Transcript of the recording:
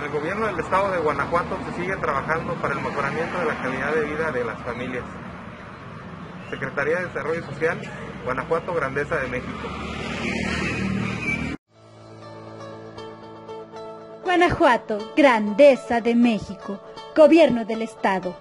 En el gobierno del estado de Guanajuato se sigue trabajando para el mejoramiento de la calidad de vida de las familias. Secretaría de Desarrollo Social, Guanajuato, Grandeza de México. Guanajuato, Grandeza de México, Gobierno del Estado.